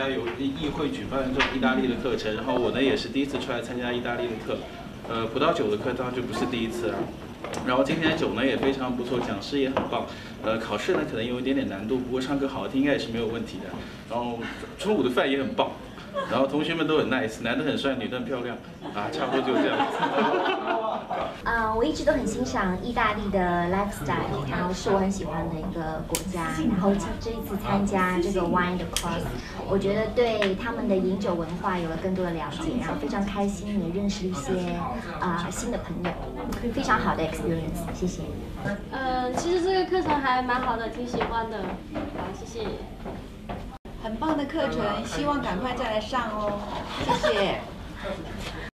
家有议会举办这种意大利的课程，然后我呢也是第一次出来参加意大利的课，呃，葡萄酒的课当然就不是第一次了。然后今天的酒呢也非常不错，讲师也很棒，呃，考试呢可能有一点点难度，不过唱歌好好听应该也是没有问题的。然后中午的饭也很棒，然后同学们都很 nice，男的很帅，女的很漂亮，啊，差不多就这样。呃，我一直都很欣赏意大利的 lifestyle，然后是我很喜欢的一个国家。然后这一次参加这个 wine 的 course，我觉得对他们的饮酒文化有了更多的了解，然后非常开心也认识一些啊新的朋友，非常好的 experience，谢谢。嗯，其实这个课程还蛮好的，挺喜欢的。好，谢谢。很棒的课程，希望赶快再来上哦，谢谢。